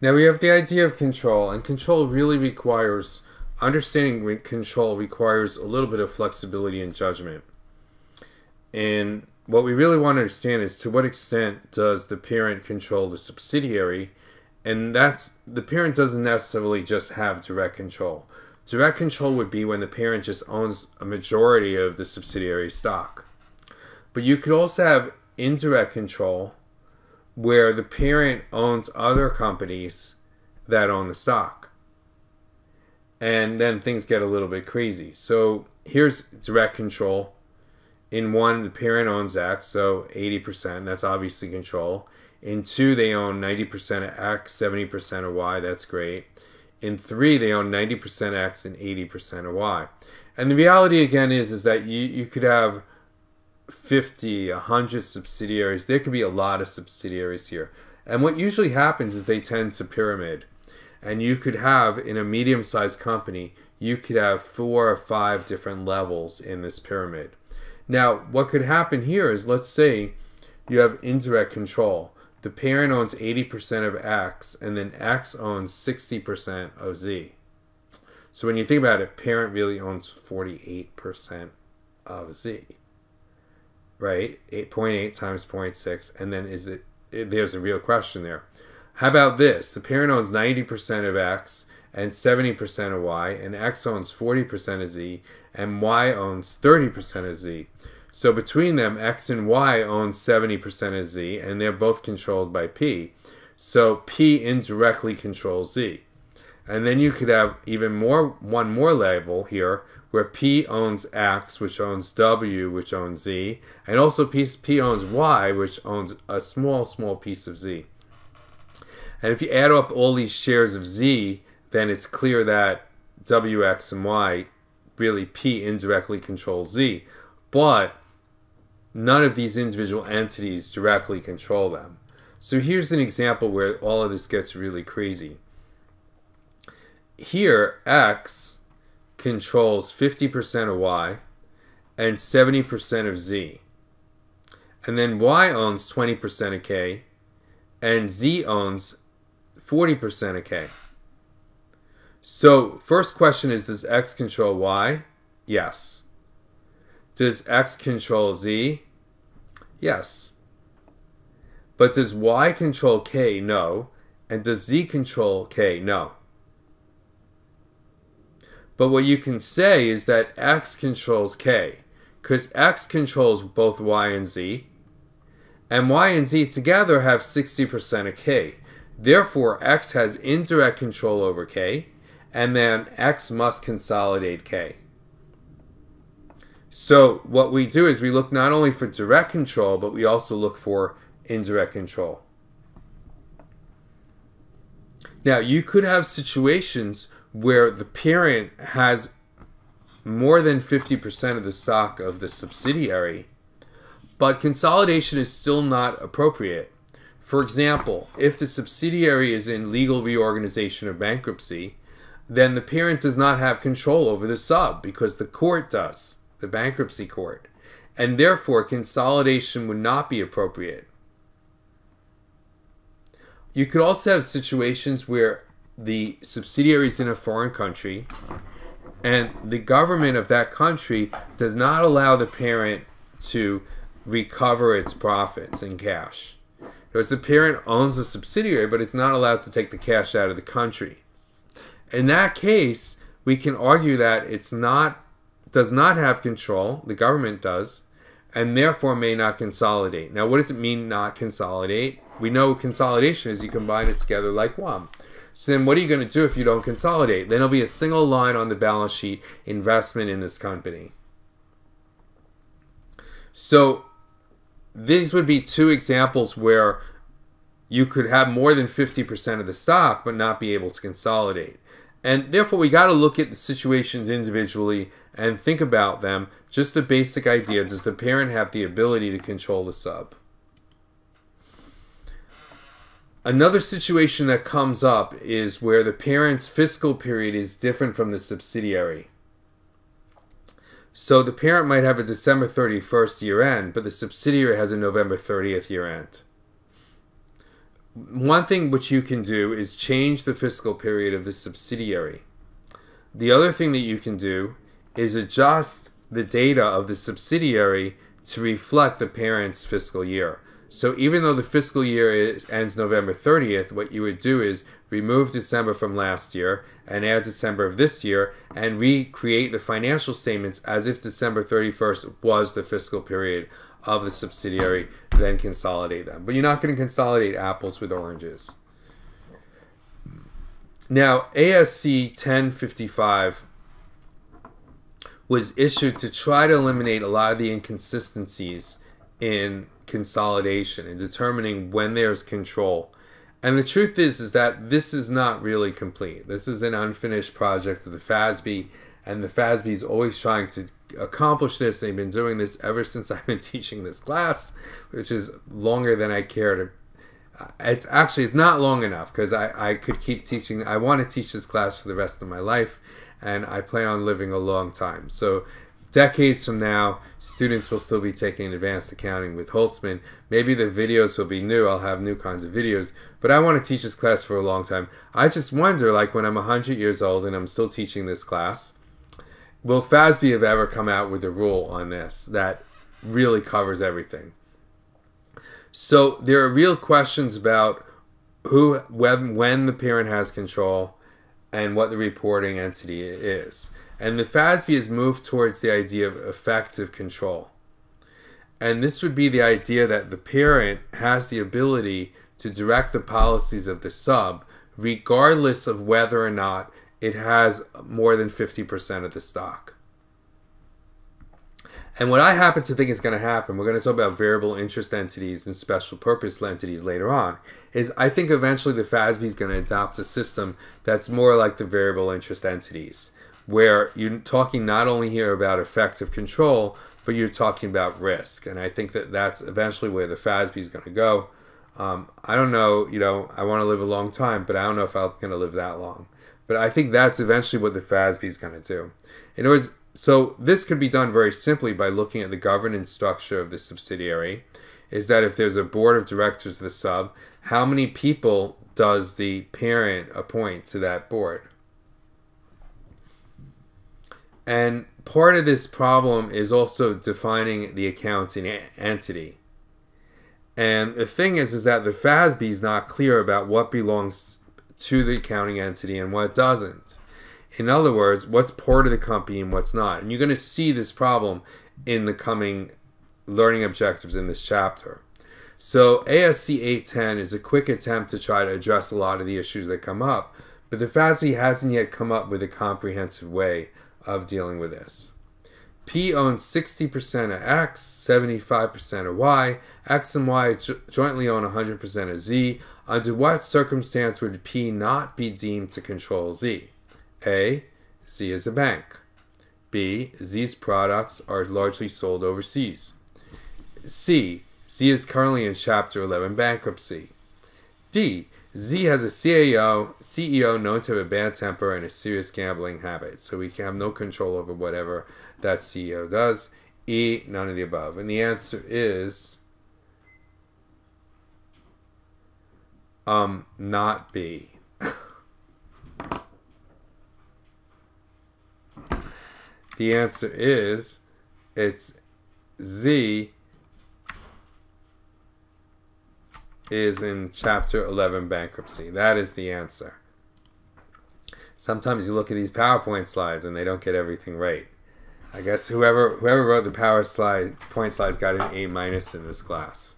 Now we have the idea of control, and control really requires understanding control requires a little bit of flexibility and judgment. And what we really want to understand is to what extent does the parent control the subsidiary, and that's the parent doesn't necessarily just have direct control. Direct control would be when the parent just owns a majority of the subsidiary stock. But you could also have indirect control where the parent owns other companies that own the stock. And then things get a little bit crazy. So here's direct control. In one, the parent owns X, so 80%, that's obviously control. In two, they own 90% of X, 70% of Y, that's great. In three, they own 90% X and 80% of Y. And the reality again is, is that you, you could have 50, 100 subsidiaries. There could be a lot of subsidiaries here. And what usually happens is they tend to pyramid. And you could have, in a medium sized company, you could have four or five different levels in this pyramid. Now, what could happen here is let's say you have indirect control. The parent owns 80% of X, and then X owns 60% of Z. So when you think about it, parent really owns 48% of Z right? 8.8 times 0.6. And then is it, it, there's a real question there. How about this? The parent owns 90% of X and 70% of Y, and X owns 40% of Z, and Y owns 30% of Z. So between them, X and Y own 70% of Z, and they're both controlled by P. So P indirectly controls Z. And then you could have even more one more level here where P owns X, which owns W, which owns Z, and also P, P owns Y, which owns a small, small piece of Z. And if you add up all these shares of Z, then it's clear that W, X, and Y, really P indirectly controls Z. But none of these individual entities directly control them. So here's an example where all of this gets really crazy here x controls 50% of y and 70% of z. And then y owns 20% of k and z owns 40% of k. So first question is does x control y? Yes. Does x control z? Yes. But does y control k? No. And does z control k? No. But what you can say is that x controls k, because x controls both y and z, and y and z together have 60% of k. Therefore, x has indirect control over k, and then x must consolidate k. So what we do is we look not only for direct control, but we also look for indirect control. Now, you could have situations where the parent has more than 50% of the stock of the subsidiary, but consolidation is still not appropriate. For example, if the subsidiary is in legal reorganization or bankruptcy, then the parent does not have control over the sub because the court does, the bankruptcy court, and therefore consolidation would not be appropriate. You could also have situations where the subsidiaries in a foreign country, and the government of that country does not allow the parent to recover its profits in cash. Because the parent owns the subsidiary, but it's not allowed to take the cash out of the country. In that case, we can argue that it's not does not have control, the government does, and therefore may not consolidate. Now, what does it mean not consolidate? We know consolidation is you combine it together like one. So then what are you going to do if you don't consolidate? Then there'll be a single line on the balance sheet investment in this company. So these would be two examples where you could have more than 50% of the stock but not be able to consolidate. And therefore, we got to look at the situations individually and think about them. Just the basic idea does the parent have the ability to control the sub? Another situation that comes up is where the parent's fiscal period is different from the subsidiary. So the parent might have a December 31st year end, but the subsidiary has a November 30th year end. one thing which you can do is change the fiscal period of the subsidiary. The other thing that you can do is adjust the data of the subsidiary to reflect the parent's fiscal year. So even though the fiscal year is, ends November 30th, what you would do is remove December from last year and add December of this year and recreate the financial statements as if December 31st was the fiscal period of the subsidiary, then consolidate them. But you're not going to consolidate apples with oranges. Now, ASC 1055 was issued to try to eliminate a lot of the inconsistencies in consolidation and determining when there's control. And the truth is is that this is not really complete. This is an unfinished project of the FASB and the FASB is always trying to accomplish this. They've been doing this ever since I've been teaching this class, which is longer than I care to uh, it's actually it's not long enough because I, I could keep teaching i want to teach this class for the rest of my life and i plan on living a long time so decades from now, students will still be taking advanced accounting with Holtzman. Maybe the videos will be new. I'll have new kinds of videos. But I want to teach this class for a long time. I just wonder, like when I'm 100 years old and I'm still teaching this class, will FASB have ever come out with a rule on this that really covers everything? So there are real questions about who, when, when the parent has control and what the reporting entity is. And the FASB has moved towards the idea of effective control. And this would be the idea that the parent has the ability to direct the policies of the sub, regardless of whether or not it has more than 50% of the stock. And what I happen to think is going to happen, we're going to talk about variable interest entities and special purpose entities later on, is I think eventually the FASB is going to adopt a system that's more like the variable interest entities where you're talking not only here about effective control, but you're talking about risk. And I think that that's eventually where the FASB is going to go. Um, I don't know, you know, I want to live a long time, but I don't know if I'm going to live that long. But I think that's eventually what the FASB is going to do. In other words, so this could be done very simply by looking at the governance structure of the subsidiary. Is that if there's a board of directors of the sub, how many people does the parent appoint to that board? And part of this problem is also defining the accounting entity. And the thing is, is that the FASB is not clear about what belongs to the accounting entity and what doesn't. In other words, what's part of the company and what's not. And you're going to see this problem in the coming learning objectives in this chapter. So ASC 810 is a quick attempt to try to address a lot of the issues that come up, but the FASB hasn't yet come up with a comprehensive way of dealing with this. P owns 60% of X, 75% of Y. X and Y jointly own 100% of Z. Under what circumstance would P not be deemed to control Z? A. Z is a bank. B. Z's products are largely sold overseas. C. Z is currently in Chapter 11 bankruptcy. D. Z has a CEO, CEO known to have a bad temper and a serious gambling habit, so we can have no control over whatever that CEO does. E, none of the above. And the answer is um not B. the answer is it's Z is in chapter 11 bankruptcy. That is the answer. Sometimes you look at these PowerPoint slides and they don't get everything right. I guess whoever whoever wrote the power slide point slides got an A minus in this class.